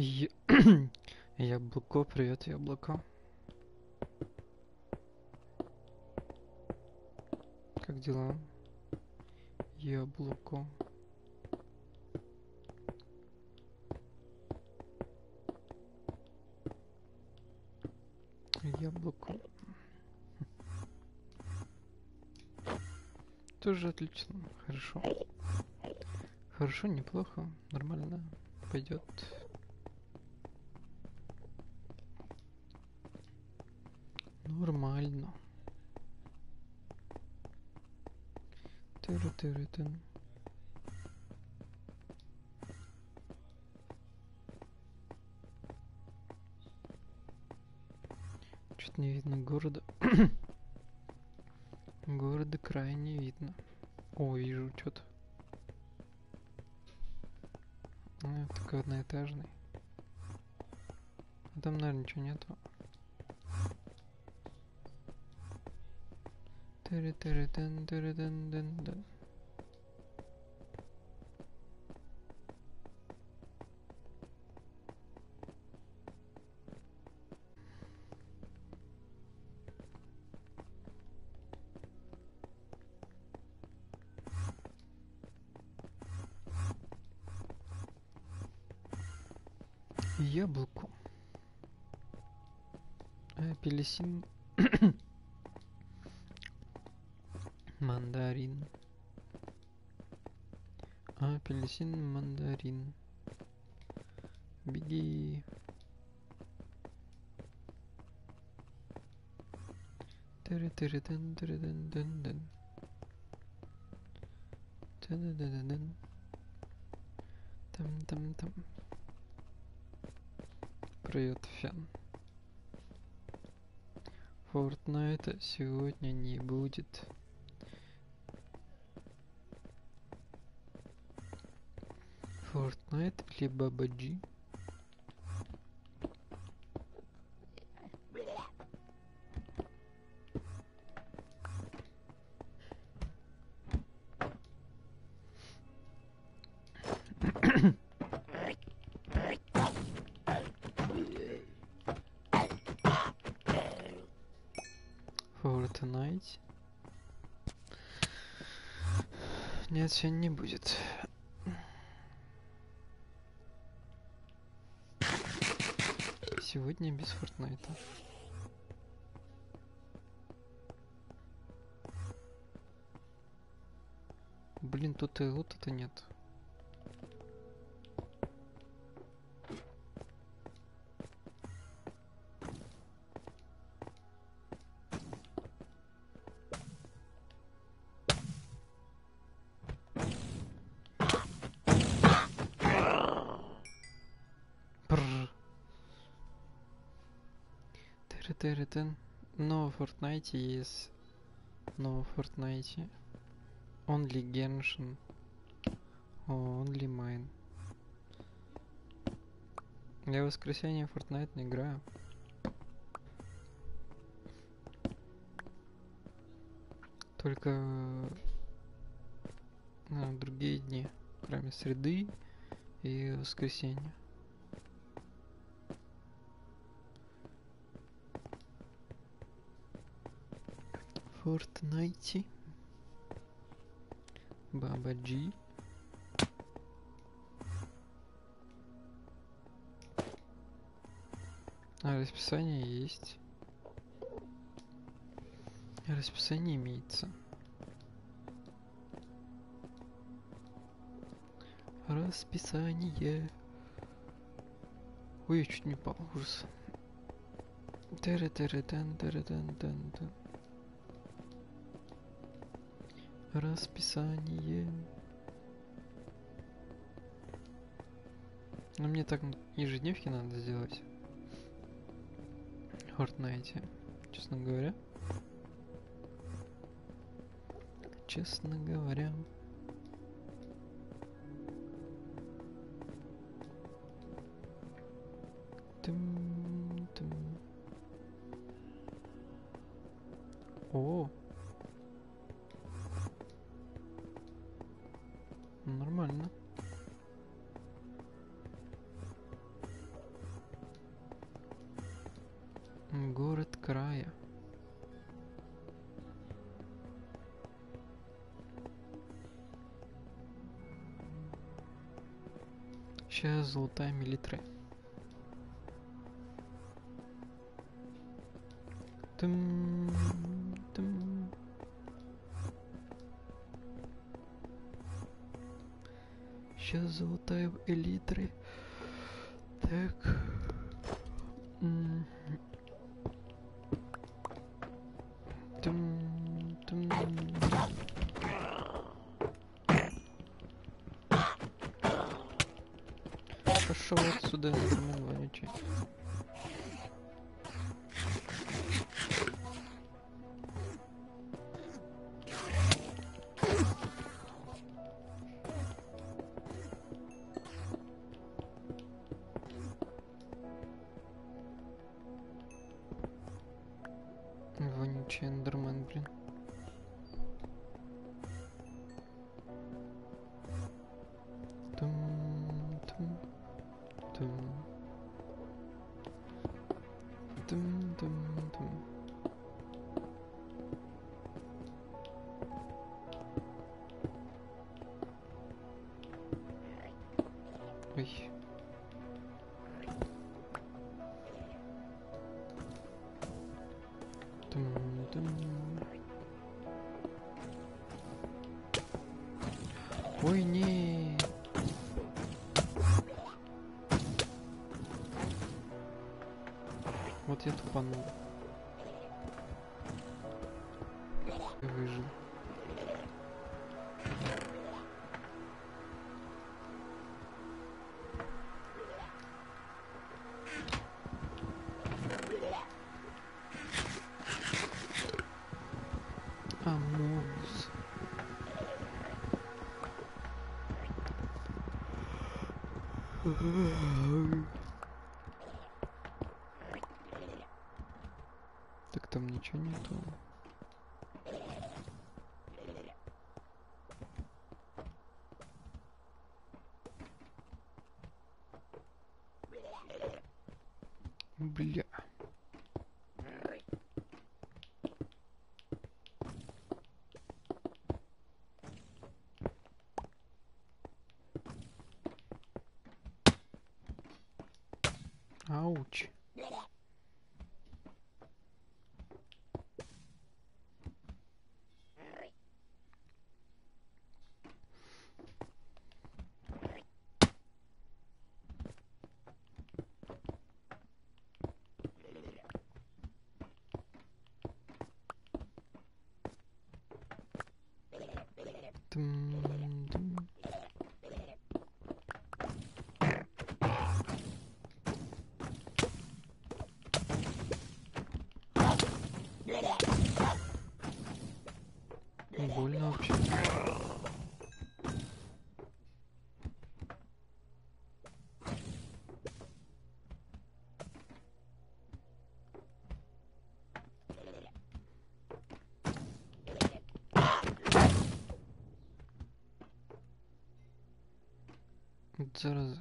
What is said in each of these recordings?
Яблоко, привет, яблоко. Как дела? Яблоко. Яблоко. Тоже отлично, хорошо. Хорошо, неплохо, нормально, пойдет. Нормально. Тыры-тыры-тын. Чуть не видно города. Города крайне видно. О, вижу что-то. А, такой одноэтажный. А там, наверное, ничего нету. тыры Resim. mandarin. Apelsin mandarin. Bigi. Tırı tırı dın tırı dın dın dın. Фортнайта сегодня не будет. Фортнайт или Баба сегодня не будет. Сегодня без Фортнайта. Блин, тут и лута-то нет. Тыры-тыры-тын. Но в Фортнайте есть. Но в Фортнайте. Only Genshin. Only Mine. Я в воскресенье Fortnite не играю. Только на другие дни, кроме среды и воскресенья. Фортнайте. Баба Джи. А расписание есть. Расписание имеется. Расписание. Ой, я чуть не упал, ужас. тыры Расписание. Ну мне так ежедневки надо сделать. Fortnite, честно говоря. Честно говоря. Золотая милитра. Ой, не. Вот я тупанул. И Бля. Ауч. Зараза.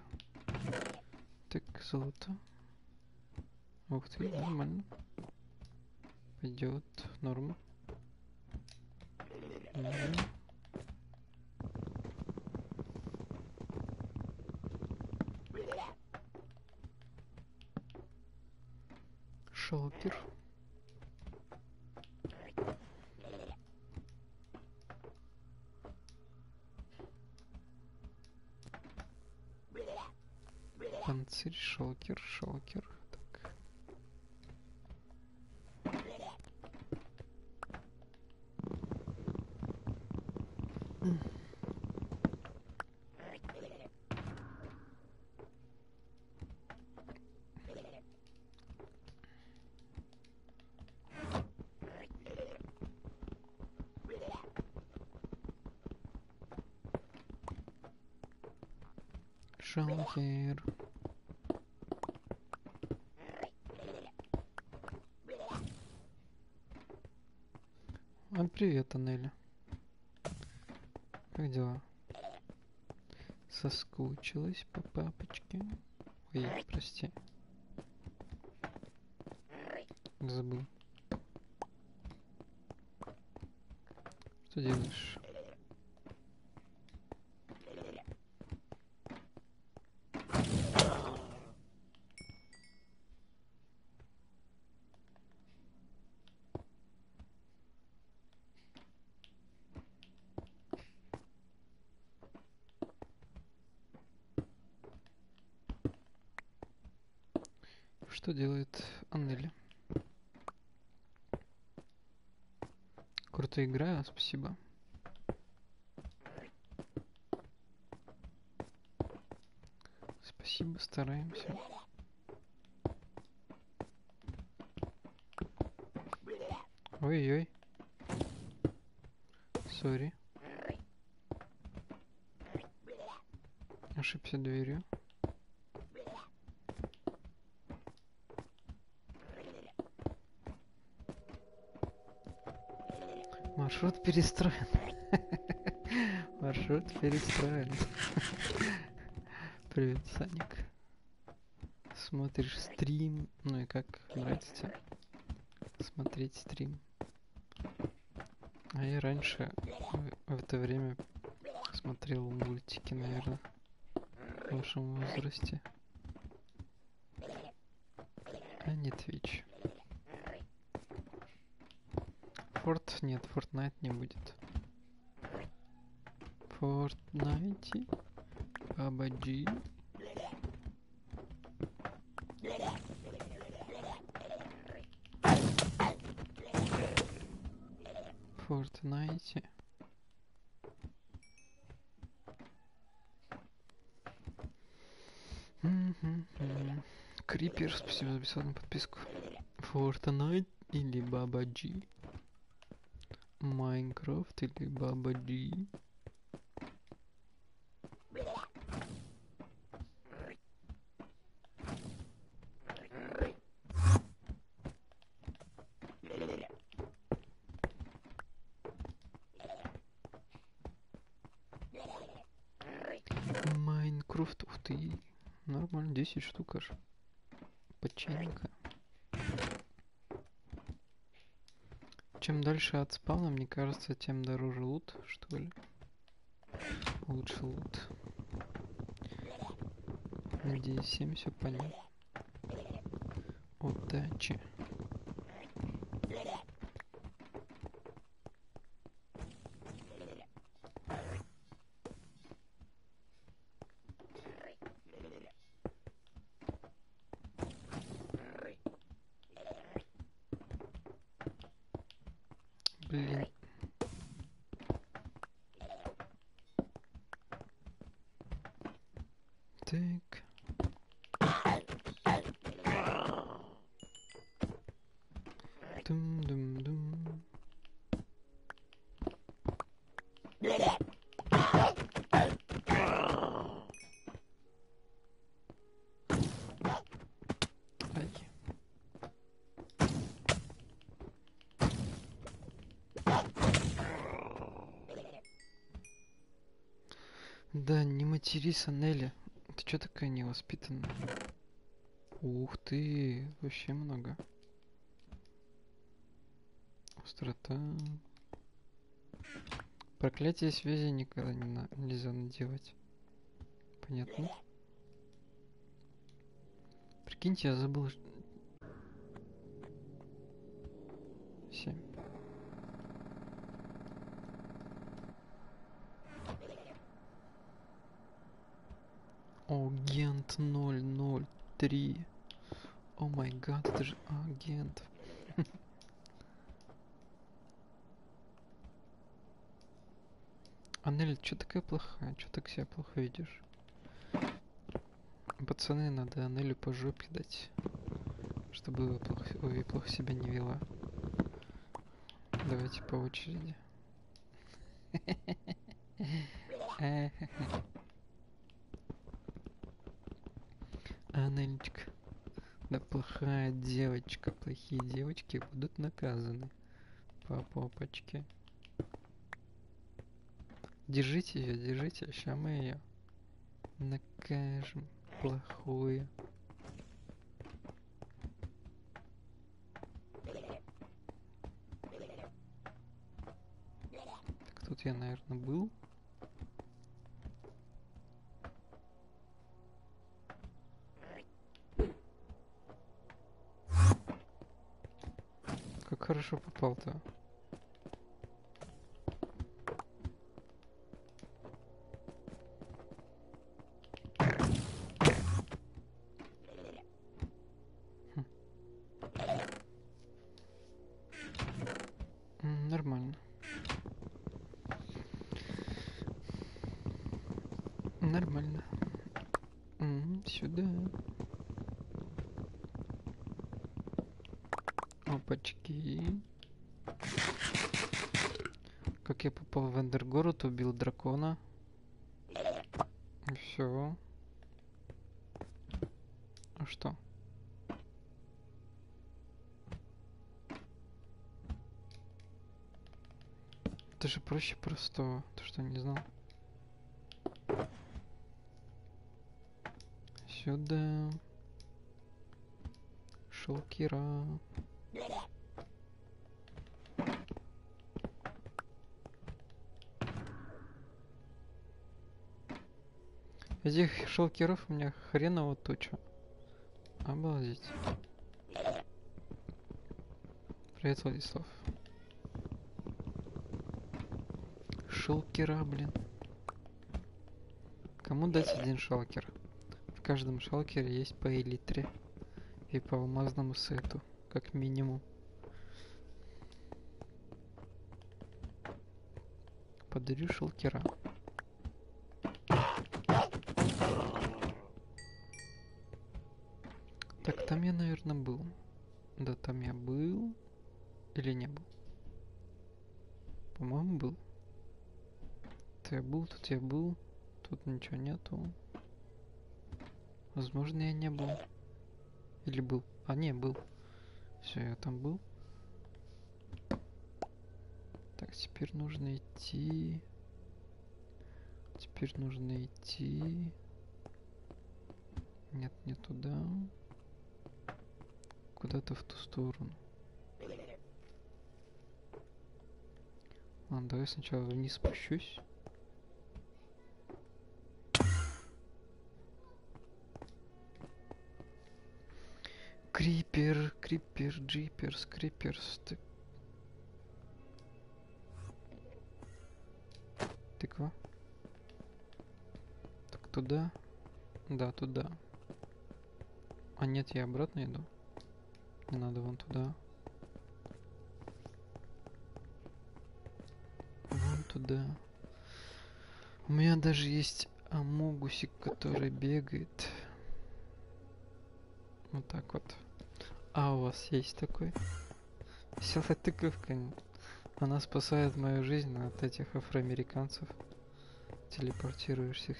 Так, золото. Ух ты, нормально. Пойдет, норм. Мгм. Панцирь, шалкер, шалкер. Так. Шалкер. А привет, Анеля. Как дела? Соскучилась по папочке. Ой, прости. Забыл. Что делаешь? Что делает Аннели? Круто играю, спасибо. Спасибо, стараемся. Ой-ой. Сори. Ошибся дверью. Маршрут перестроен. Маршрут перестроен. Привет, Саник. Смотришь стрим. Ну и как нравится тебе смотреть стрим? А я раньше в, в это время смотрел мультики, наверное, в вашем возрасте. А не Twitch. Форт нет, Fortnite не будет. Fortnite. G. Fortnite. Мгм. Крипер, спасибо за бесплатную подписку. Fortnite или Баба G? Майнкрафт или Баба G? Майнкрафт, ух ты, нормально, 10 штук аж. Починка. Чем дальше от спавна, мне кажется, тем дороже лут, что ли. Лучше лут. Надеюсь, всем все понятно. Удачи. Блин. Так. Дум-дум-дум. Ай. Да, не матерись, Анели. Ты чё такая невоспитанная? Ух ты, вообще много. Острота. Проклятие связи никогда не на- нельзя наделать. Понятно? Прикиньте, я забыл. 003. О май гад, это же агент. Анель, чё такая плохая? Чё так себя плохо ведешь? Пацаны, надо Анелю по жопе дать. Чтобы плохо, ой, плохо себя не вела. Давайте по очереди. Анельчик. Да плохая девочка. Плохие девочки будут наказаны. По попочке. Держите ее, держите. Сейчас мы ее накажем. Плохую. Так тут я, наверное, был. Хорошо попал-то. Проще простого. Ты что, не знал? Сюда. Шелкера. Этих шелкеров у меня хреново туча. Обалдеть. Привет, Владислав. Шелкера, блин. Кому дать один шалкер? В каждом шалкере есть по элитре и по алмазному сету, как минимум. Подарю шелкера. Так, там я, наверное, был. Да, там я был. Или не был? По-моему, был. Тут я был, тут я был. Тут ничего нету. Возможно, я не был. Или был. А, не, был. Все, я там был. Так, теперь нужно идти. Теперь нужно идти. Нет, не туда. Куда-то в ту сторону. Ладно, давай сначала вниз спущусь. Крипер, крипер, джипер, скриперс. Ты... Тыква. Так, туда? Да, туда. А нет, я обратно иду. Не надо вон туда. Вон туда. У меня даже есть амогусик, который бегает. Вот так вот. А у вас есть такой? Веселая тыковка. Она спасает мою жизнь от этих афроамериканцев. Телепортируешься.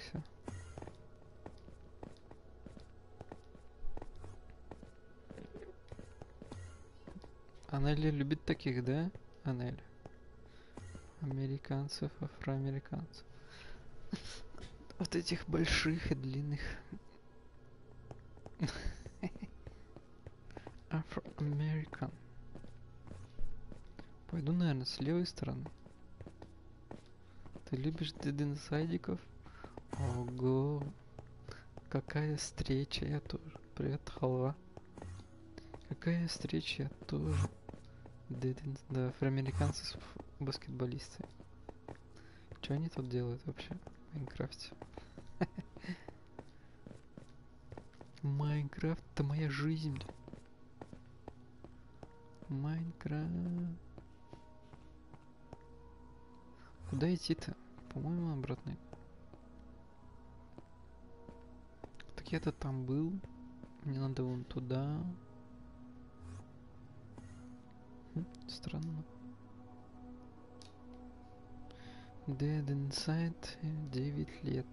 Анель любит таких, да? Анель. Американцев, афроамериканцев. Вот этих больших и длинных. Afro-American. Пойду, наверное, с левой стороны. Ты любишь дединсайдиков? Ого! Какая встреча, я тоже. Привет, халва. Какая встреча, я тоже. Дедин... Да, афроамериканцы с баскетболисты. Что они тут делают вообще в Майнкрафте? Майнкрафт это моя жизнь. Майнкрафт. Куда идти-то? По-моему, обратно. Так я-то там был. Мне надо вон туда. Хм, странно. Dead Inside 9 лет.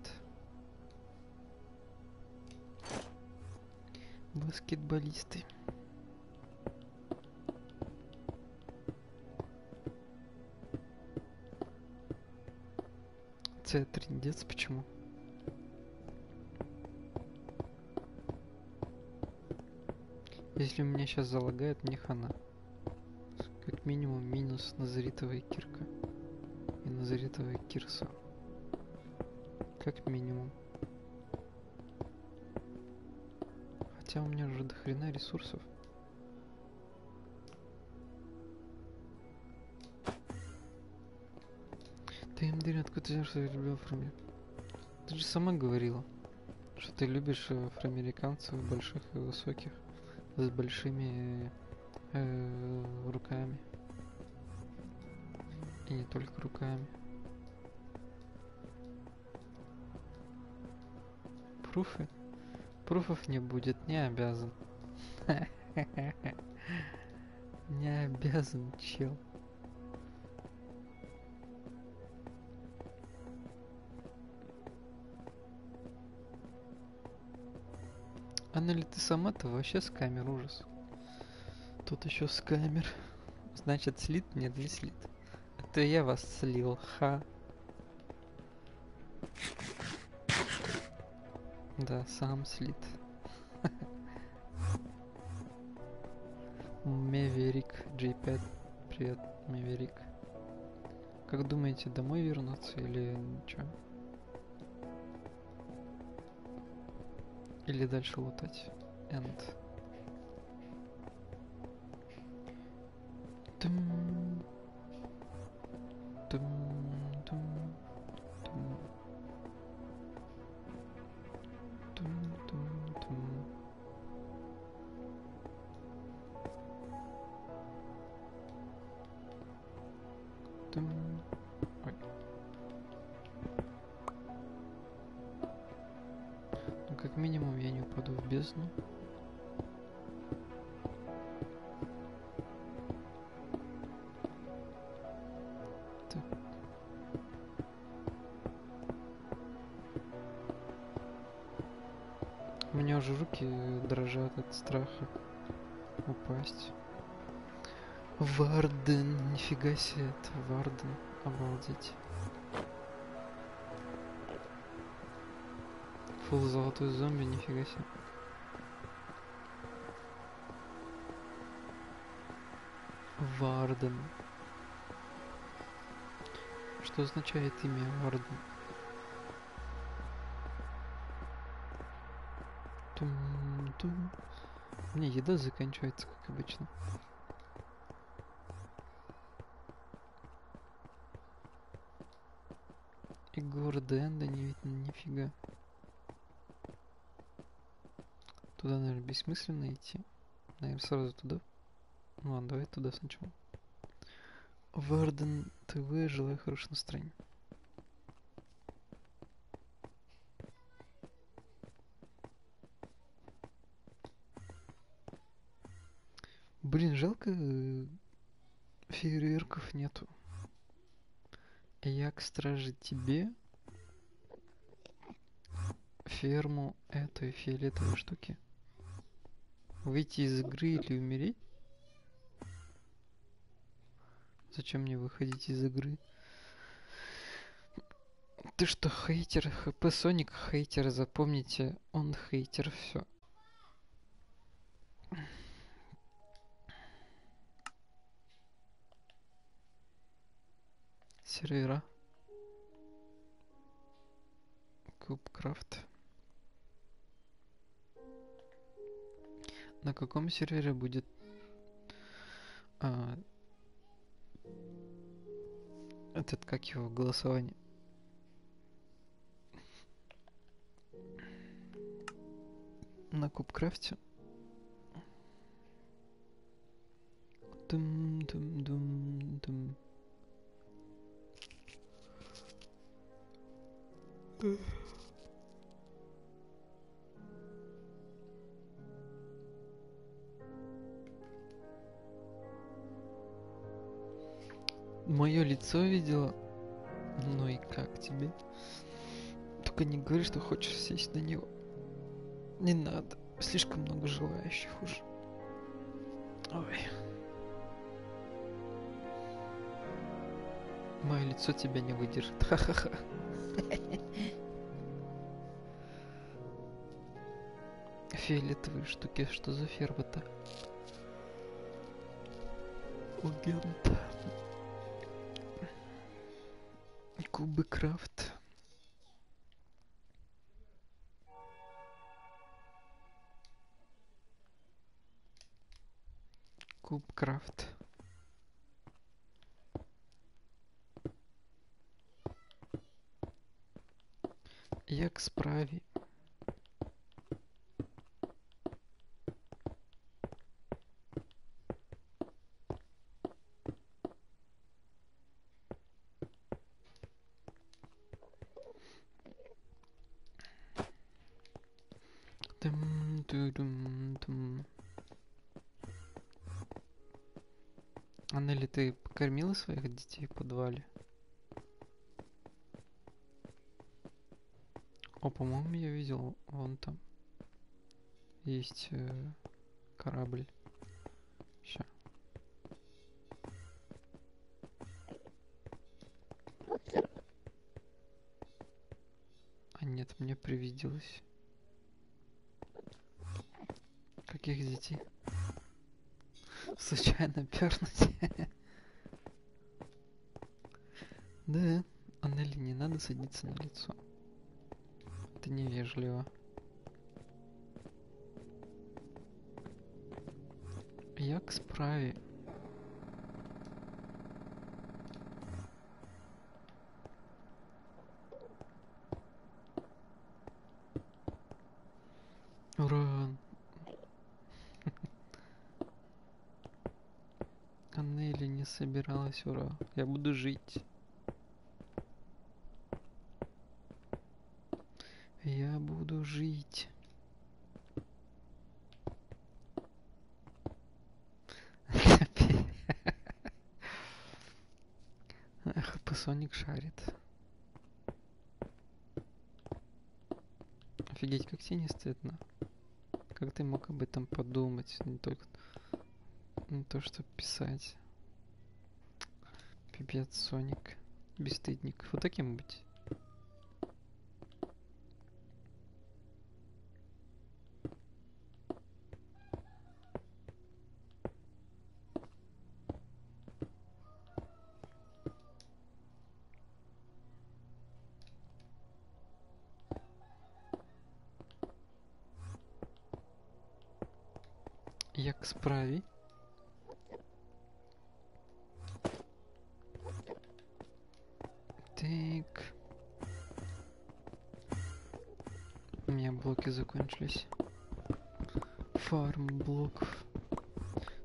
Баскетболисты. Це трендец почему? Если у меня сейчас залагает, мне хана. Как минимум минус назаритовая кирка. И назаритовая кирса. Как минимум. Хотя у меня уже до хрена ресурсов. Ты что я люблю? Ты же сама говорила, что ты любишь афроамериканцев больших и высоких, с большими э, руками. И не только руками. пруфы. Пруфов не будет, не обязан. Не обязан, чел. Анна ли ты сама-то вообще с камер ужас. Тут еще с камер. Значит, слит? Нет, не слит. Это я вас слил, ха. Да, сам слит. Меверик, J5. Привет, Меверик. Как думаете, домой вернуться или что? Или дальше лутать? End. Нифига себе, это Варден, обалдеть. Фул золотой зомби, нифига себе. Варден. Что означает имя Варден? Тум-тум. Меня еда заканчивается, как обычно. Города Энда не видно нифига. Туда, наверное, бессмысленно идти. Наверное, сразу туда. Ну ладно, давай туда сначала. Варден ТВ, желаю хорошего настроения. Блин, жалко, э, фейерверков нету. Я к страже тебе ферму этой фиолетовой штуки. Выйти из игры или умереть? Зачем мне выходить из игры? Ты что, хейтер? ХП Соник хейтер, запомните, он хейтер, все. Сервера. Кубкрафт. На каком сервере будет а, этот, как его, голосование? На Кубкрафте. Дум, Мое лицо видела? Ну и как тебе? Только не говори, что хочешь сесть на него. Не надо. Слишком много желающих уже. Ой. Мое лицо тебя не выдержит. Ха-ха-ха. Фиолетовые штуки, что за ферма-то? Агент. Кубы крафт. Куб крафт. Як справі? Тум, тудум, тум. Аннели, ты покормила своих детей в подвале? О, по-моему, я видел вон там. Есть э, корабль. Ща. А нет, мне привиделось. Каких детей? Случайно пернуть. Да, Аннели, не надо садиться на лицо. Это невежливо. Як справі? Ура! Аннели не собиралась, ура. Я буду жить. Я буду жить. Эх, Соник шарит. Офигеть, как тебе не стыдно? Как ты мог об этом подумать? Не только не то, что писать. Пипец, Соник. Бесстыдник. Вот таким быть.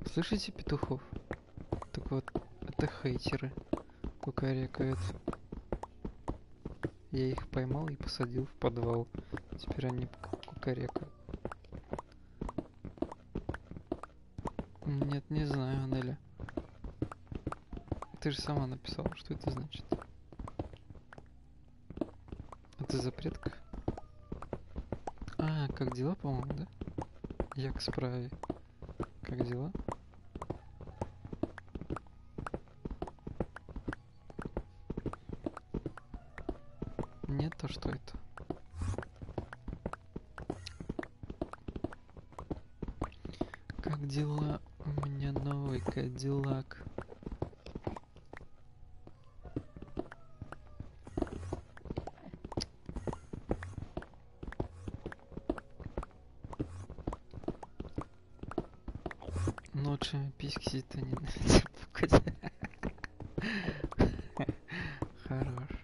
Слышите петухов? Так вот, это хейтеры. Кукарекают. Я их поймал и посадил в подвал. Теперь они кукарекают. Нет, не знаю, Неля. Ты же сама написала, что это значит. Это запретка? А, как дела, по-моему, да? Як справі. Как дела? Нет, то что это? Как дела? У меня новый кадиллак. Лучше письки-то не надо пукать. Хорош.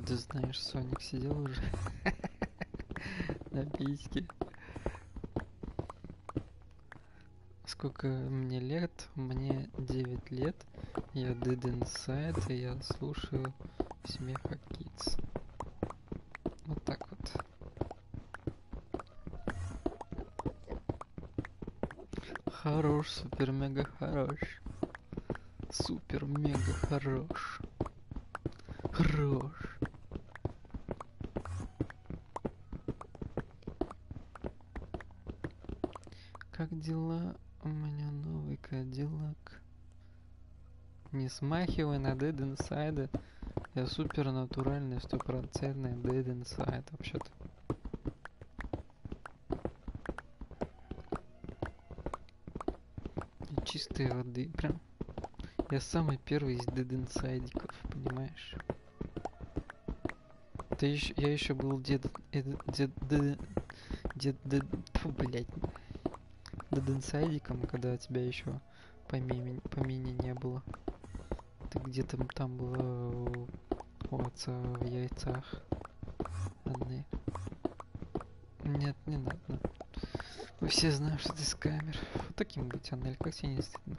А ты откуда знаешь, Соник сидел уже на письке? Сколько мне лет? Мне 9 лет. Я Dead Inside, и я слушаю Смеха Kids. Вот так вот. Хорош, супер-мега хорош. Супер-мега хорош. Хорош. Как дела? У меня новый кадиллак. Не смахивай на Dead Inside. Я супер натуральный, стопроцентный Dead Inside вообще-то. Чистой воды. Прям. Я самый первый из Dead Inside, понимаешь? Ты еще, я еще был дед, э, дед, дед, дед, дед, фу, блядь, дединсайдиком, когда тебя еще помимо, помине не было. Ты где-то там была у, отца в яйцах. Одни. Нет, не надо. Вы все знают, что ты с камер. Вот таким быть, Аннель, как тебе не стыдно?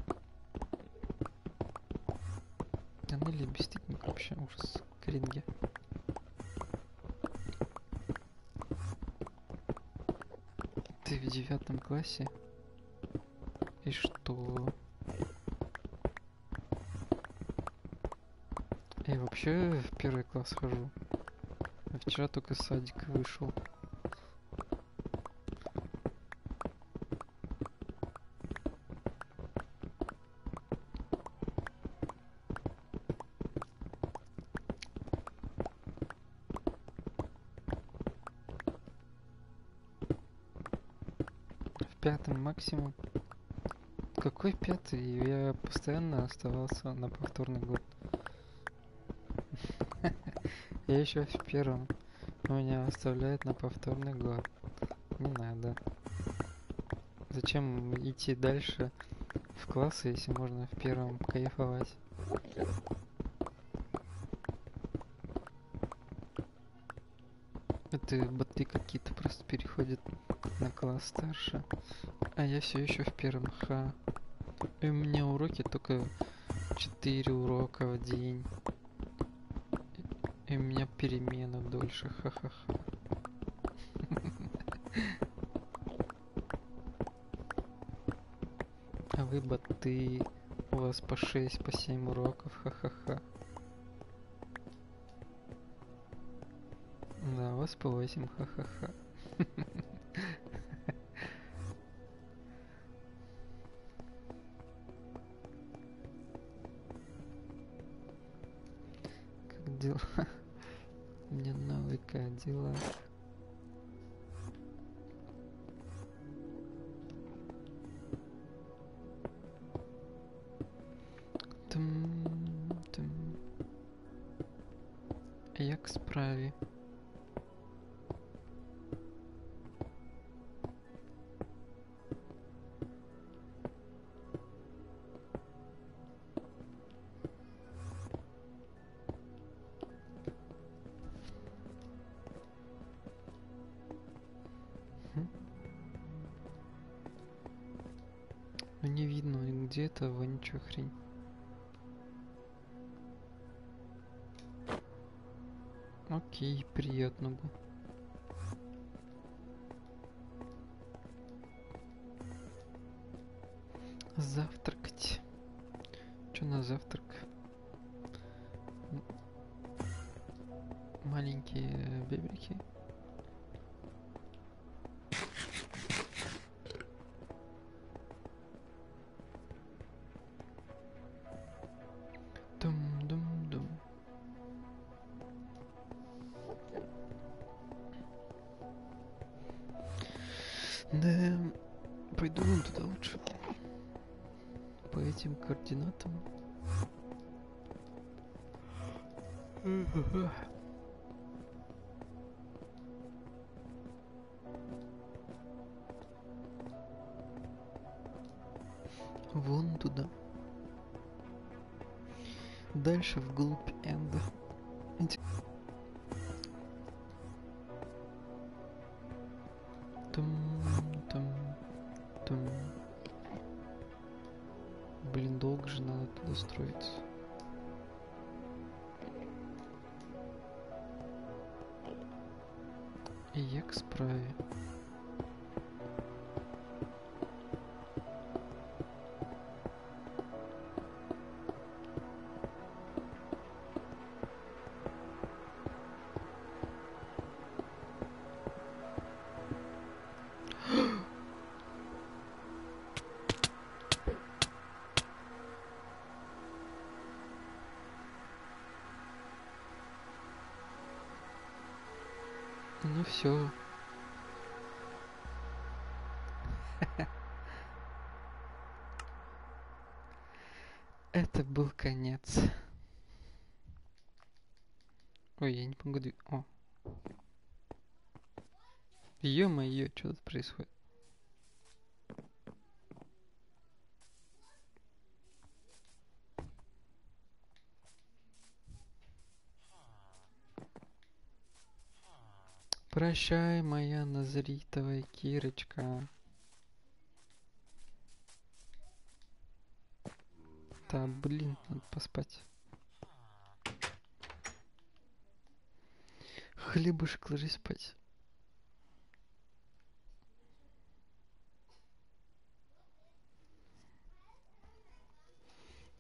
Аннель, бесстыдник вообще ужас. Кринги. Ты в девятом классе? И что? Я вообще в первый класс хожу. А вчера только с садика вышел. В пятом максимум. Какой пятый? Я постоянно оставался на повторный год. Я еще в первом. Меня оставляют на повторный год. Не надо. Зачем идти дальше в классы, если можно в первом кайфовать? Это боты какие-то просто переходят на класс старше. А я все еще в первом ха. И у меня уроки только 4 урока в день. И у меня перемена дольше, ха-ха-ха. А вы боты, у вас по 6, по 7 уроков, ха-ха-ха. Да, у вас по 8, ха-ха-ха. Где это вонючая хрень. Окей, приятного. Да, пойду вон туда лучше. По этим координатам. Вон туда. Дальше вглубь энда. Прощай, моя назритовая Кирочка. Да, блин, надо поспать. Хлебушек, ложись спать.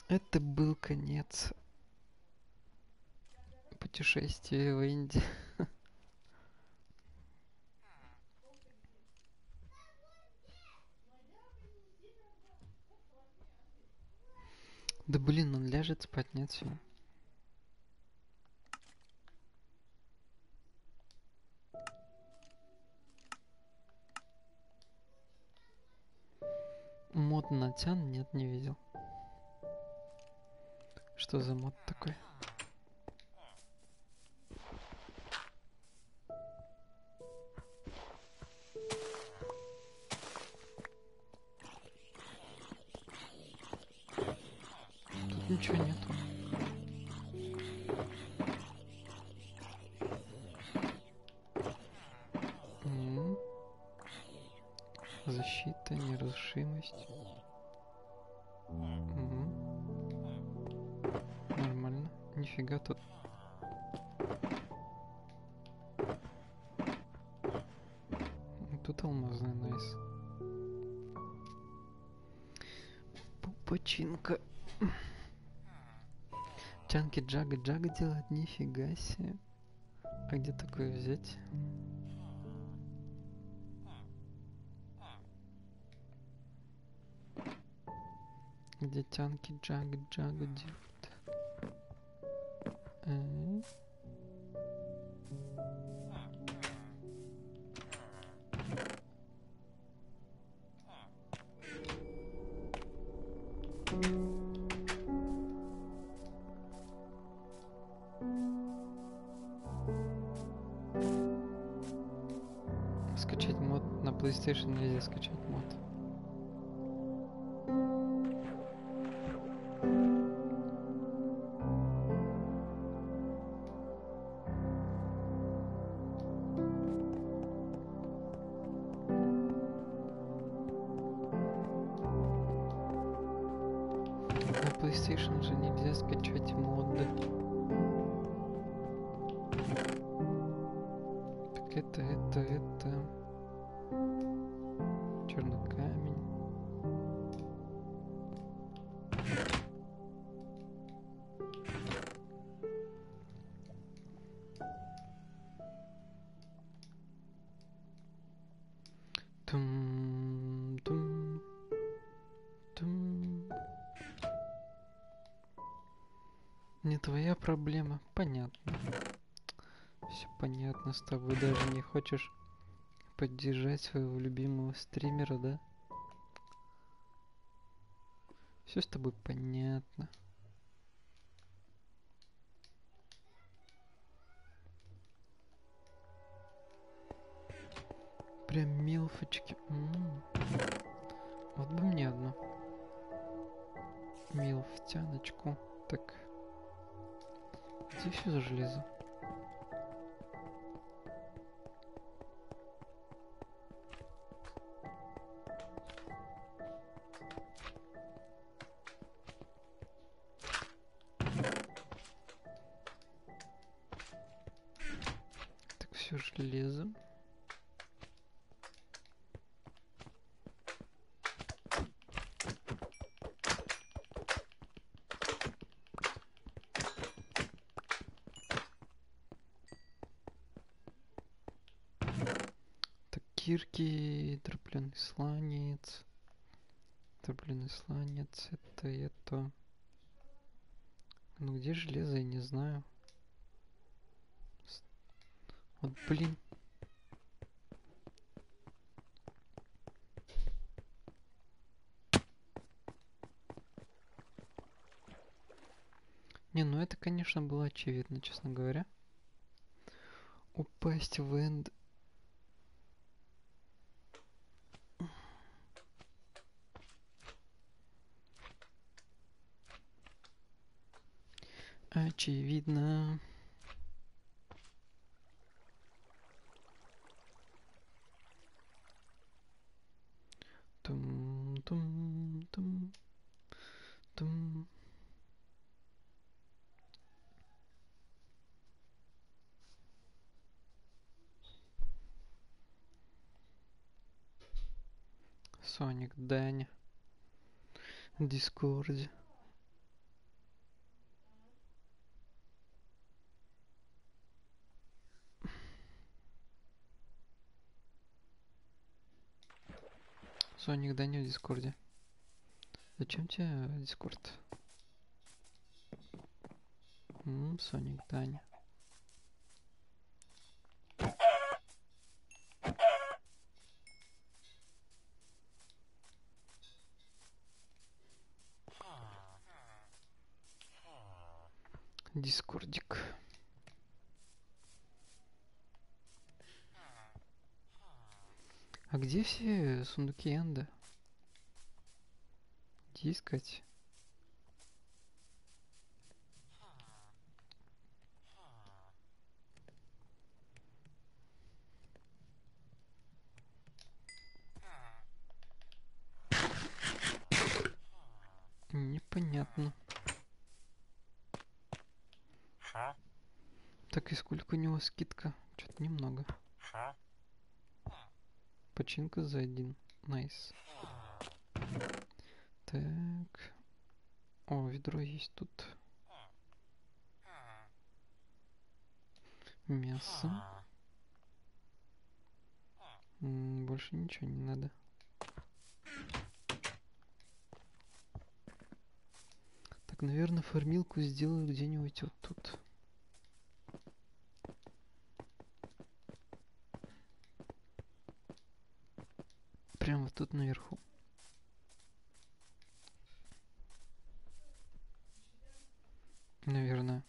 Это был конец путешествия в Индию. Да блин, он ляжет спать, нет все. Мод на тян? Нет, не видел. Что за мод такой? Джага джага делать, нифига себе. А где такое взять? Где тянки джага джага делают? Э? PlayStation нельзя скачать мод. С тобой, даже не хочешь поддержать своего любимого стримера, да? Все с тобой понятно. Прям милфочки. М. Вот бы мне одну. Милфтяночку. Так. Где все за железо? Тропленый сланец, это это. Ну где железо, я не знаю. Вот блин. Не, ну это, конечно, было очевидно, честно говоря. Упасть в энд очевидно. Тум-тум-тум. Тум. Соник Дэнни. Дискорде. Соник Даня в Дискорде. Зачем тебе Дискорд? М, Соник Даня. Дискордик. А где все сундуки Энда? Где искать? Непонятно. Так и сколько у него скидка? Что-то немного. Починка за один. Nice. Так. О, ведро есть тут. Мясо. М, Больше ничего не надо. Так, наверное, фармилку сделаю где-нибудь вот тут. Прямо вот тут наверху. Наверное.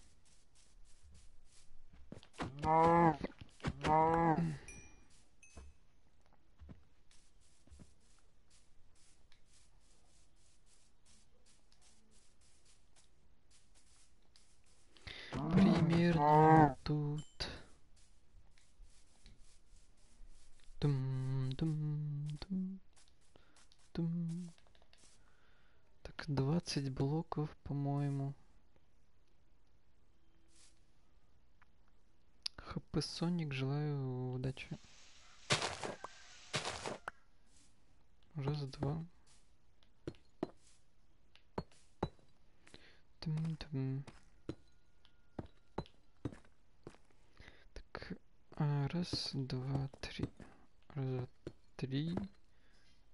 Примерно тут. 20 блоков, по-моему. ХП Соник, желаю удачи. Раз, два. Тым-тым. Так, а, раз, два, три. Раз, два, три.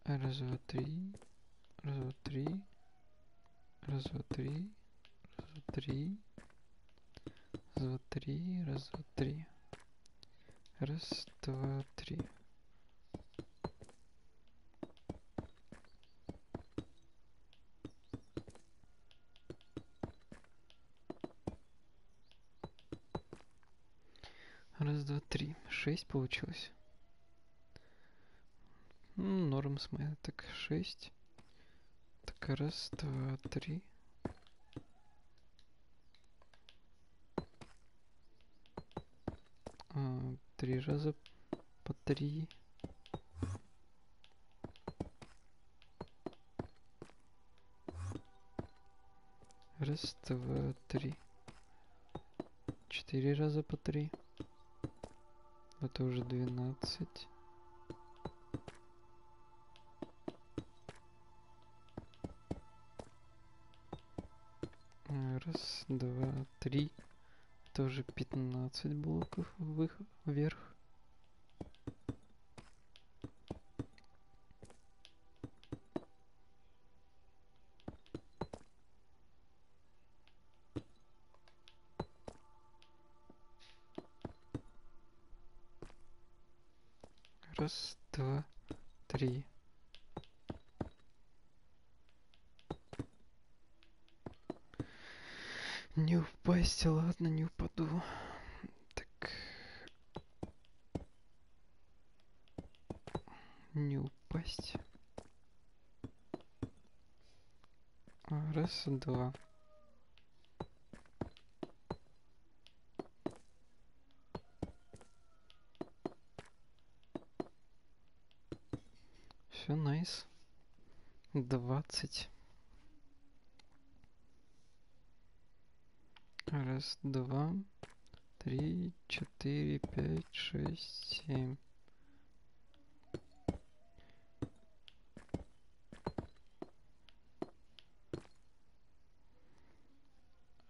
Раз, два, три. Раз, два, три. Раз, два, три. Раз, два, три. Раз, два, три. Раз, два, три. Раз, два, три. Раз, два, три. Шесть получилось. М, Норм с. Так, шесть. Так, раз, два, три. А, Три раза по три. Раз, два, три. Четыре раза по три. Это уже двенадцать. Раз, два, три. Тоже 15 блоков вверх. Раз, два, три. Не упасть, ладно, не упаду. Так. Не упасть. Раз, два. Все, найс. Двадцать. Раз, два, три, четыре, пять, шесть, семь.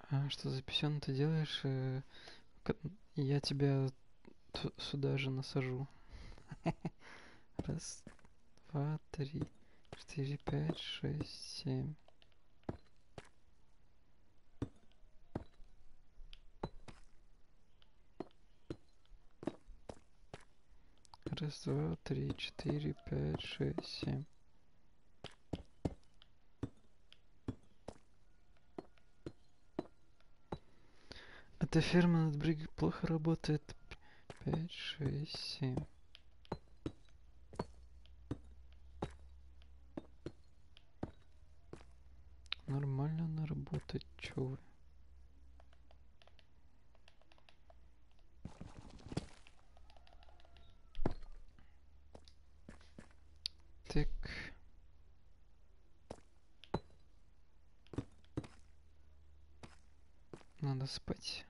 А что за писюн ты делаешь? Э, я тебя сюда же насажу. Раз, два, три, четыре, пять, шесть, семь. Раз, два, три, четыре, пять, шесть, семь. Эта ферма над Бриг плохо работает. Пять, шесть, семь. Нормально она работает, чё вы? Так. Надо спать.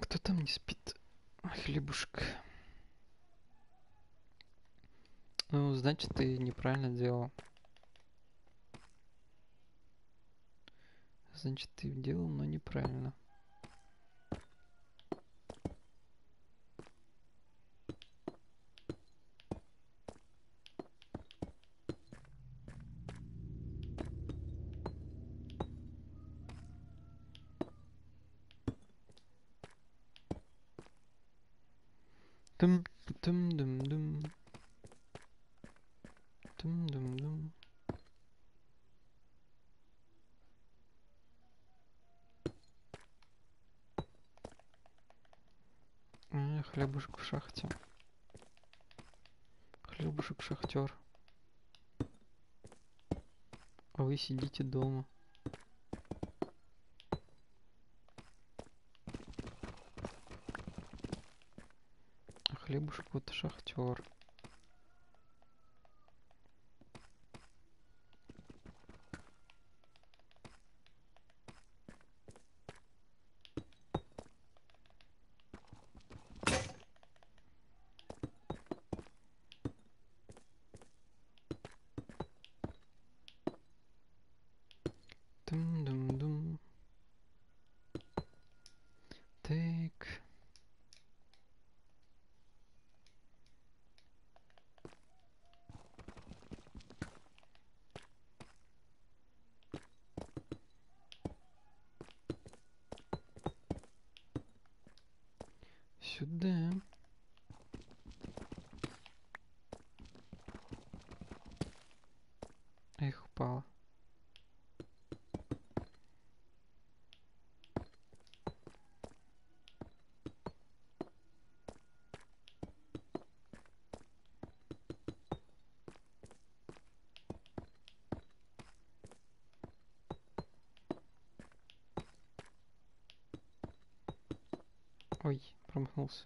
Кто там не спит? Хлебушка. Ну, значит, ты неправильно делал. Значит, ты делал, но неправильно. Тым тым дым дым. Тым дым дым. А, хлебушек в шахте. Хлебушек шахтер. А вы сидите дома. Хлебушек вот шахтер. Дум-дум-дум. Так. Сюда. Эх, упала. Ой, промахнулся.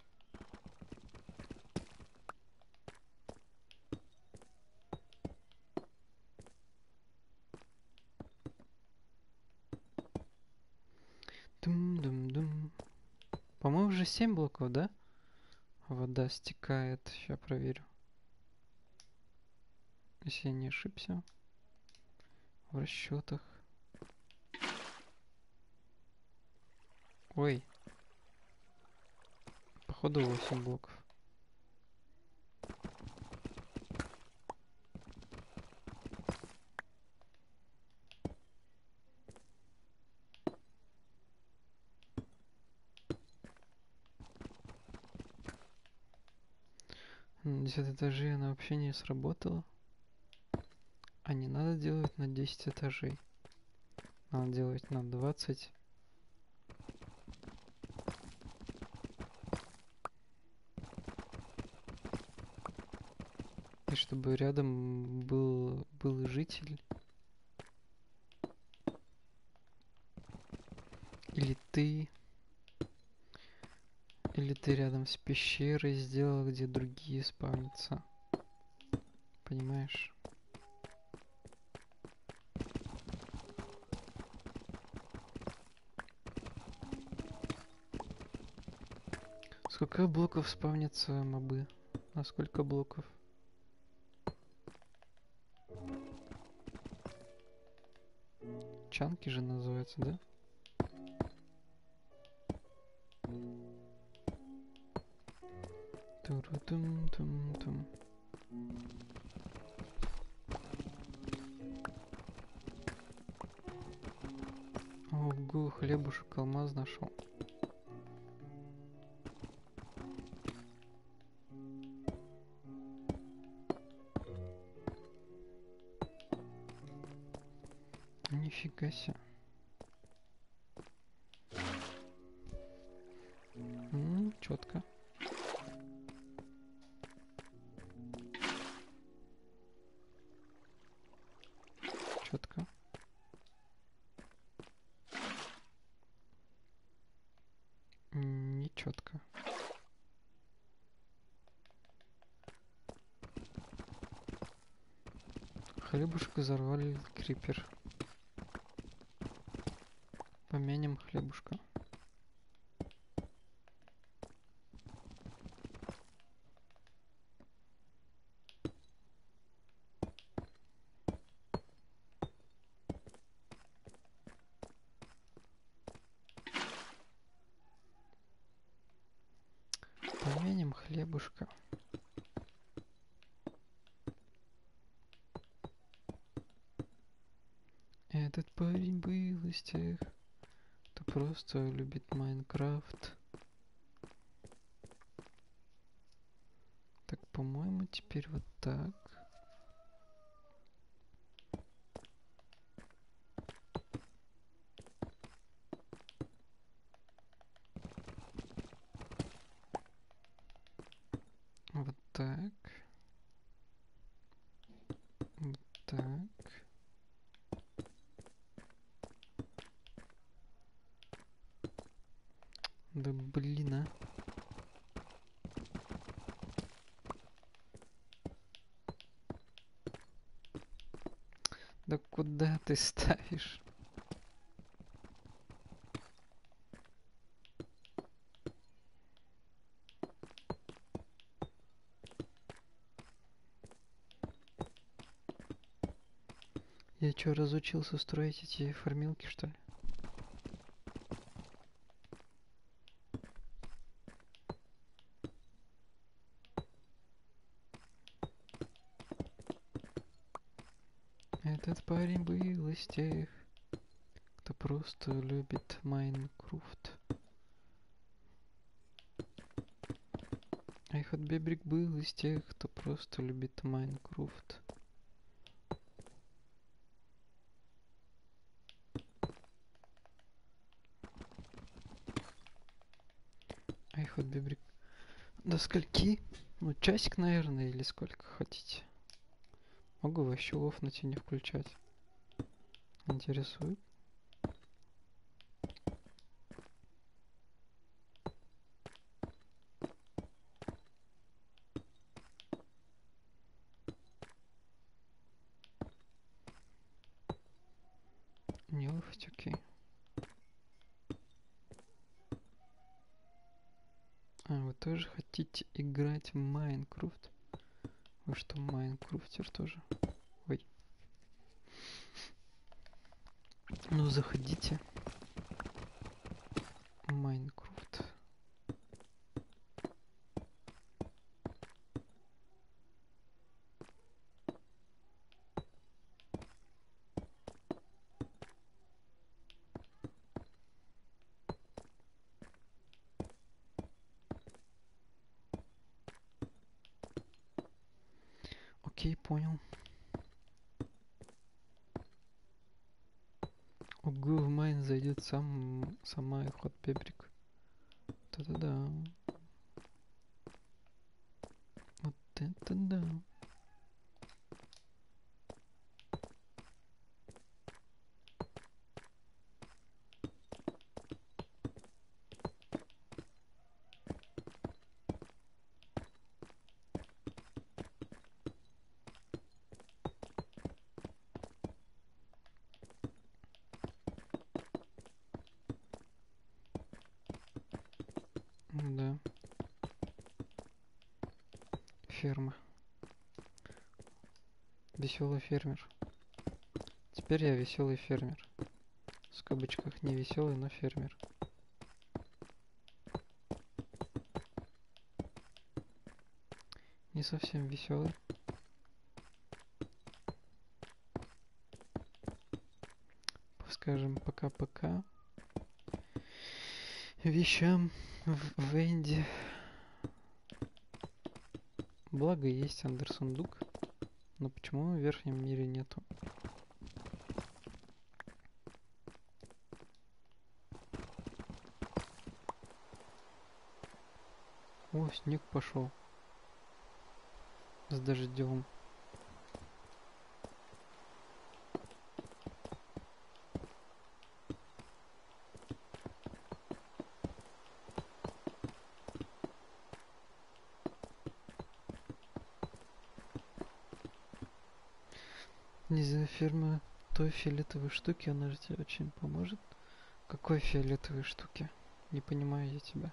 Дум-дум-дум. По-моему, уже 7 блоков, да? Вода стекает. Сейчас проверю. Если я не ошибся. В расчетах. Ой. Походу 8 блоков. На 10 этажей она вообще не сработала. А не надо делать на 10 этажей. Надо делать на 20. чтобы рядом был, был житель. Или ты. Или ты рядом с пещерой сделал, где другие спавнятся. Понимаешь? Сколько блоков спавнится мобы? На сколько блоков? Чанки же называется, да? Туру-тум-тум-тум. Ого, хлебушек алмаз нашел. Себе. Четко. Четко. Не четко. Хлебушек взорвали крипер. Помянем хлебушка. Помянем хлебушка. Этот парень был из тех, кто любит Майнкрафт. Так, по-моему, теперь вот так. Вот так. Вот так. Да блин, а. Да куда ты ставишь? Я чё, разучился строить эти формилки, что ли? Этот парень был из тех, кто просто любит Майнкрафт. Айхот Бебрик был из тех, кто просто любит Майнкрафт. Айхот Бебрик. До скольки? Ну, часик, наверное, или сколько хотите. Могу вообще офнуть и не включать. Интересует? Не офить, окей. А, вы тоже хотите играть в Майнкрафт? Что, Майнкрафтер тоже? Ой. Ну, заходите. Майнкрафт. Окей, понял. Ого, в майн зайдет сам сама ход пебрик. Да-да-да. Вот это да. Да. Ферма. Веселый фермер. Теперь я веселый фермер. В скобочках не веселый, но фермер. Не совсем веселый. Скажем пока-пока. Вещам в Венде. Благо есть андерсундук. Но почему в верхнем мире нету? О, снег пошел. С дождем. Не знаю, ферма той фиолетовой штуки, она же тебе очень поможет. Какой фиолетовой штуки? Не понимаю я тебя.